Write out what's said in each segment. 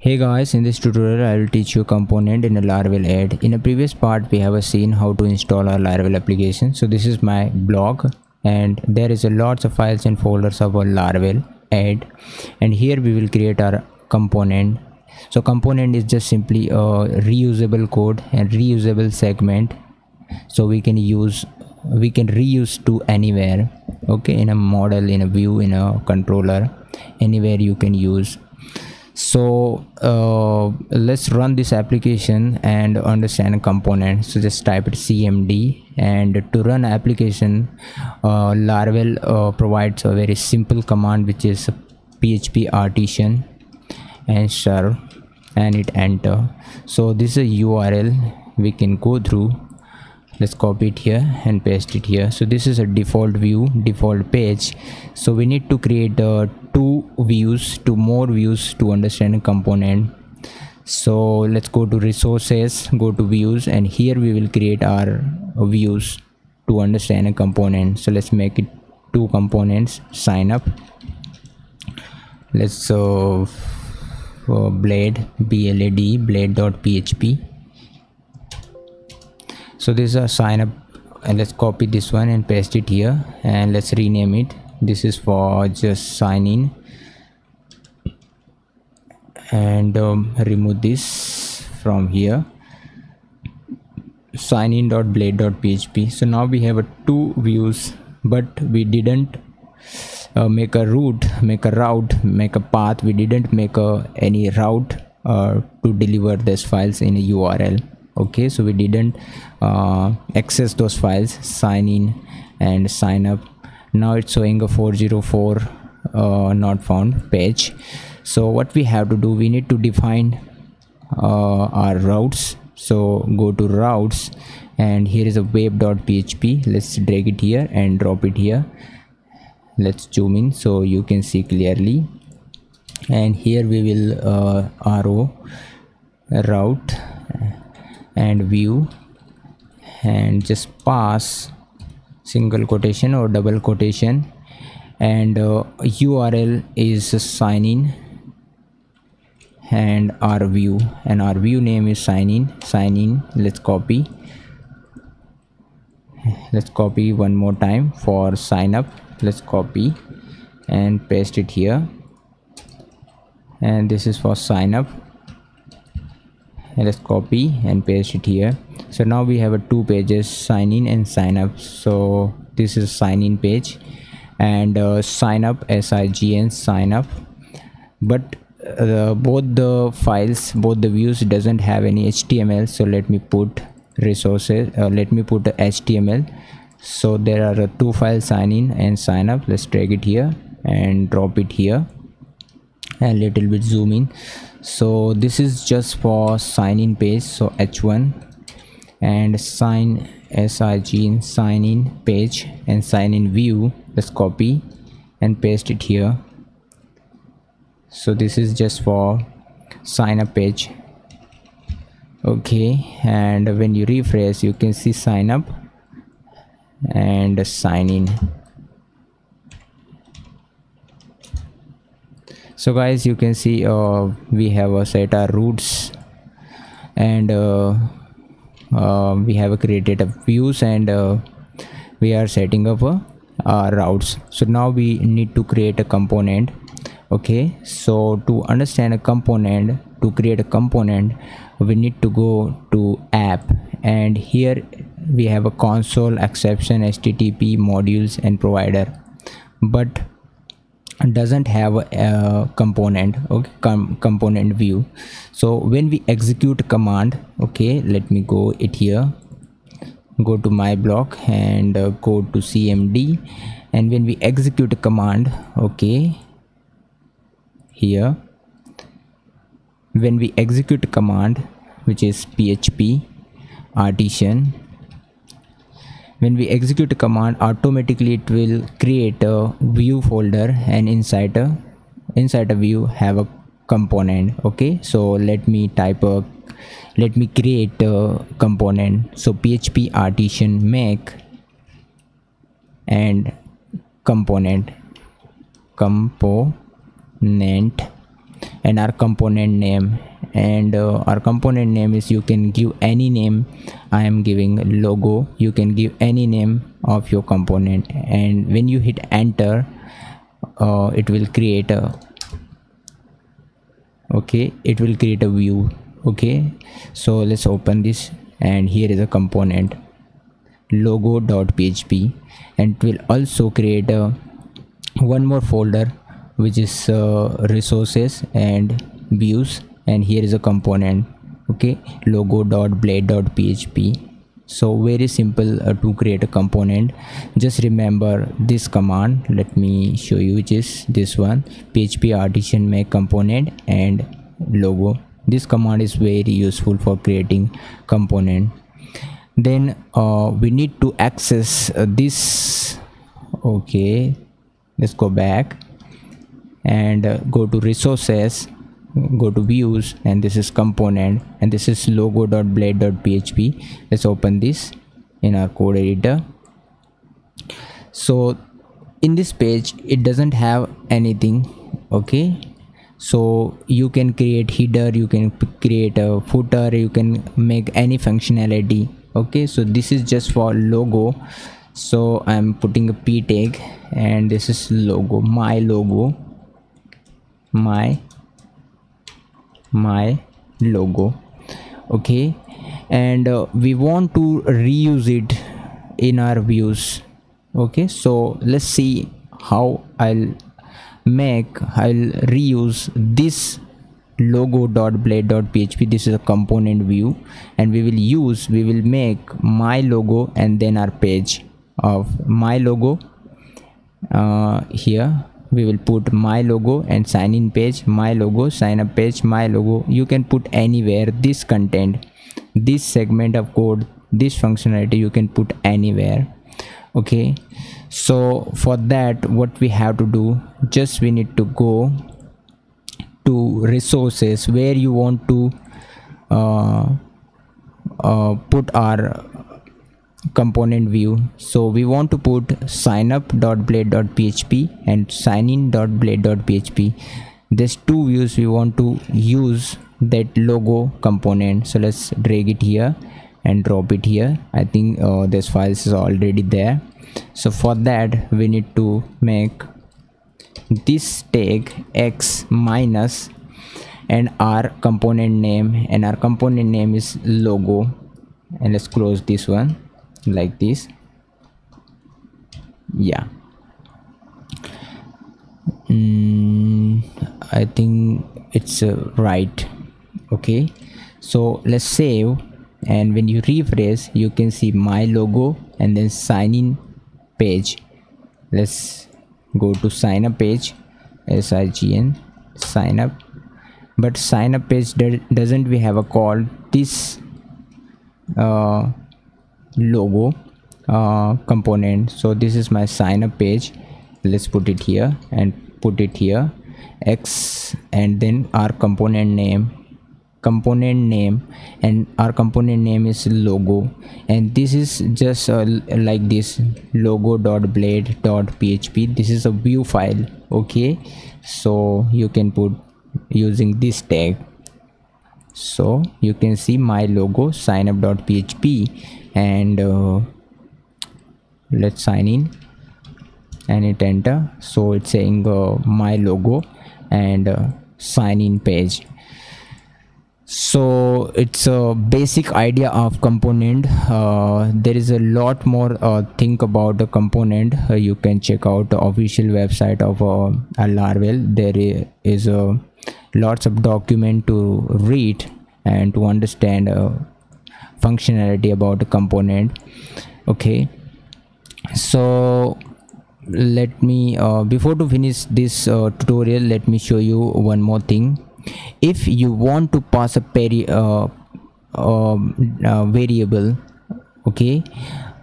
Hey guys, in this tutorial I will teach you a component in a Laravel add. In a previous part we have seen how to install our Laravel application. So this is my blog and there is a lots of files and folders of our Laravel add and here we will create our component. So component is just simply a reusable code and reusable segment so we can use we can reuse to anywhere okay in a model in a view in a controller anywhere you can use so uh, let's run this application and understand component. So just type it cmd and to run application uh, laravel uh, provides a very simple command which is php artisan and serve and hit enter. So this is a url we can go through let's copy it here and paste it here. So this is a default view default page. So we need to create uh, two views two more views to understand a component. So let's go to resources go to views and here we will create our views to understand a component. So let's make it two components sign up. Let's uh, uh blade blad blade.php so this is a sign up and let's copy this one and paste it here and let's rename it. This is for just sign in. And um, remove this from here. Sign in dot blade dot php so now we have a two views but we didn't uh, make a route make a route make a path. We didn't make a any route uh, to deliver these files in a url okay so we didn't uh, access those files sign in and sign up. Now it's showing a 404 uh, not found page. So what we have to do we need to define uh, our routes. So go to routes and here is a web.php let's drag it here and drop it here. Let's zoom in so you can see clearly. And here we will uh, arrow route and view and just pass single quotation or double quotation. And uh, url is sign in and our view. And our view name is sign in sign in. Let's copy. Let's copy one more time for sign up. Let's copy and paste it here. And this is for sign up let's copy and paste it here. So now we have a two pages sign in and sign up. So this is sign in page and uh, sign up sign sign up. But uh, both the files both the views doesn't have any html so let me put resources uh, let me put html so there are two files sign in and sign up. Let's drag it here and drop it here and little bit zoom in. So this is just for sign in page so h1 and sign sig in sign in page and sign in view let's copy and paste it here. So this is just for sign up page. Okay and when you refresh you can see sign up and sign in so guys you can see uh, we have a set our routes and uh, uh, we have created a views and uh, we are setting up our routes. So now we need to create a component okay? So to understand a component to create a component we need to go to app. And here we have a console exception http modules and provider. But doesn't have a component okay com component view. So when we execute command okay let me go it here. Go to my block and uh, go to cmd and when we execute a command okay here when we execute command which is php artisan when we execute a command automatically it will create a view folder and inside a inside a view have a component okay? So let me type a let me create a component. So php artisan make and component. Component. And our component name and uh, our component name is you can give any name. I am giving logo. You can give any name of your component. And when you hit enter uh, it will create a okay it will create a view okay? So let's open this and here is a component. logo.php and it will also create a one more folder which is uh, resources and views and here is a component okay logo.blade.php so very simple uh, to create a component. Just remember this command. Let me show you which is this one. Php artisan make component and logo. This command is very useful for creating component. Then uh, we need to access uh, this okay let's go back and uh, go to resources go to views and this is component and this is logo.blade.php let's open this in our code editor. So in this page it doesn't have anything okay? So you can create header you can create a footer you can make any functionality okay? So this is just for logo. So i'm putting a p tag and this is logo my logo my my logo okay? And uh, we want to reuse it in our views okay? So let's see how i'll make i'll reuse this logo.blade.php this is a component view. And we will use we will make my logo and then our page of my logo uh, here we will put my logo and sign in page my logo sign up page my logo. You can put anywhere this content this segment of code this functionality you can put anywhere. Okay? So for that what we have to do just we need to go to resources where you want to uh, uh, put our component view. So we want to put signup.blade.php and signin.blade.php there's two views we want to use that logo component. So let's drag it here and drop it here. I think uh, this files is already there. So for that we need to make this tag x minus and our component name. And our component name is logo. And let's close this one like this. Yeah. Mm, i think it's uh, right. Okay. So let's save. And when you refresh you can see my logo and then sign in page. Let's go to sign up page. Sign sign up. But sign up page doesn't we have a call? This uh, logo uh, component. So this is my sign up page. Let's put it here and put it here. X and then our component name. Component name and our component name is logo. And this is just uh, like this logo.blade.php this is a view file okay? So you can put using this tag so you can see my logo signup.php and uh, let's sign in and hit enter. So it's saying uh, my logo and uh, sign in page. So it's a basic idea of component. Uh, there is a lot more uh, think about the component. Uh, you can check out the official website of uh, laravel there is a lots of document to read and to understand uh, functionality about the component. Okay. So let me uh, before to finish this uh, tutorial let me show you one more thing. If you want to pass a peri uh, um, uh variable okay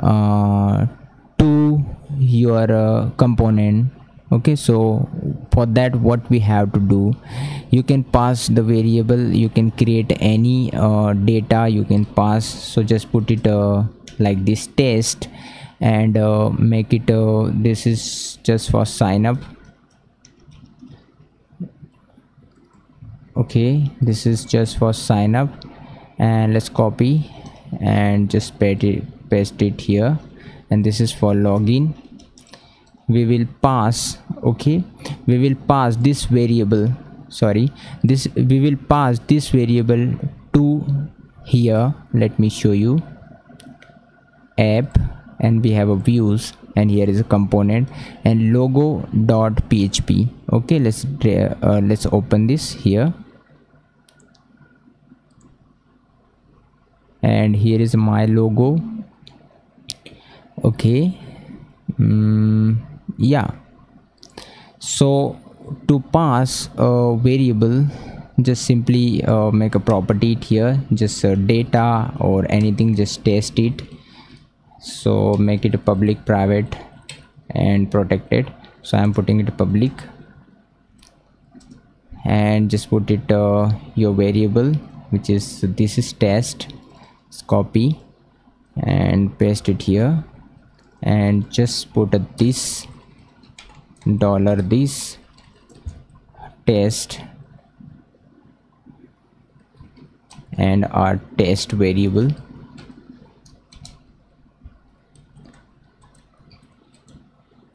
uh, to your uh, component okay so for that what we have to do you can pass the variable you can create any uh, data you can pass. So just put it uh, like this test and uh, make it uh, this is just for sign up. Okay this is just for sign up and let's copy and just paste it, paste it here. And this is for login we will pass okay? We will pass this variable sorry this we will pass this variable to here. Let me show you. App and we have a views and here is a component and logo dot php okay let's uh, let's open this here. And here is my logo. Okay. Mm, yeah. So to pass a variable just simply uh, make a property here just uh, data or anything just test it. So make it public private and protected. So i'm putting it public. And just put it uh, your variable which is this is test copy and paste it here. And just put this dollar this test and our test variable.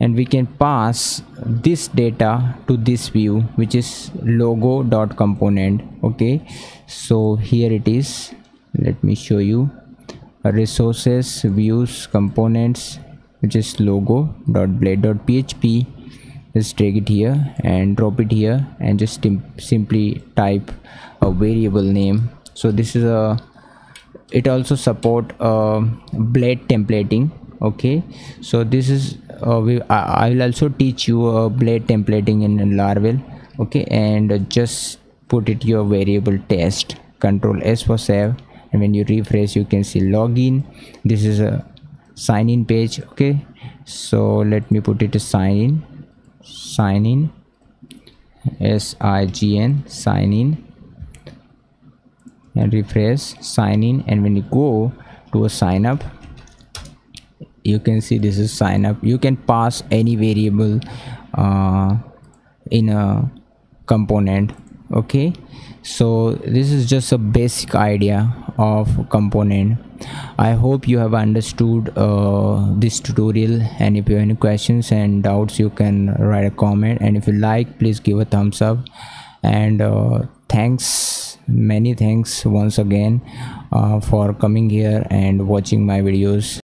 And we can pass this data to this view which is logo dot component okay? So here it is. Let me show you. Resources views components which is logo blade dot php just drag it here and drop it here and just simply type a variable name. So this is a it also support uh, blade templating okay? So this is uh, we I, will also teach you a blade templating in laravel okay? And just put it your variable test control s for save. And when you refresh you can see login. This is a sign in page okay? So let me put it to sign in. Sign in. S-i-g-n sign in. And refresh sign in. And when you go to a sign up you can see this is sign up. You can pass any variable uh, in a component okay? So this is just a basic idea of component. I hope you have understood uh, this tutorial. And if you have any questions and doubts you can write a comment. And if you like please give a thumbs up. And uh, thanks many thanks once again uh, for coming here and watching my videos